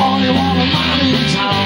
All you want is money in town.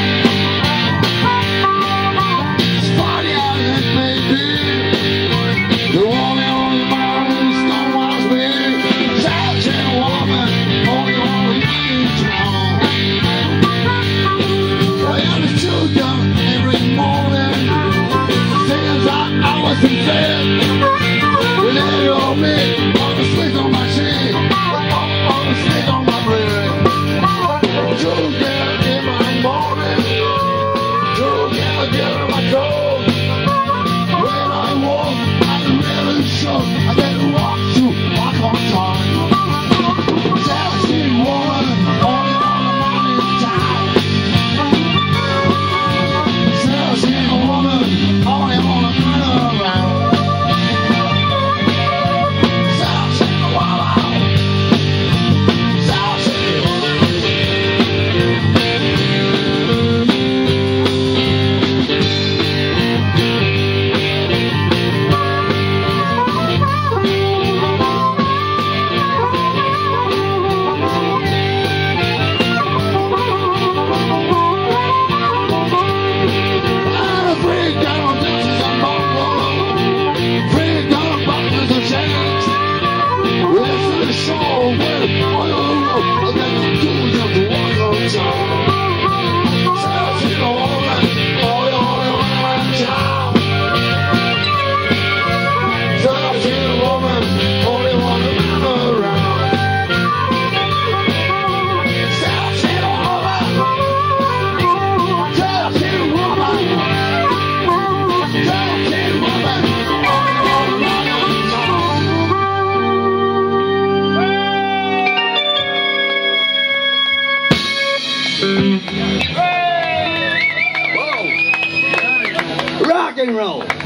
Rock and roll!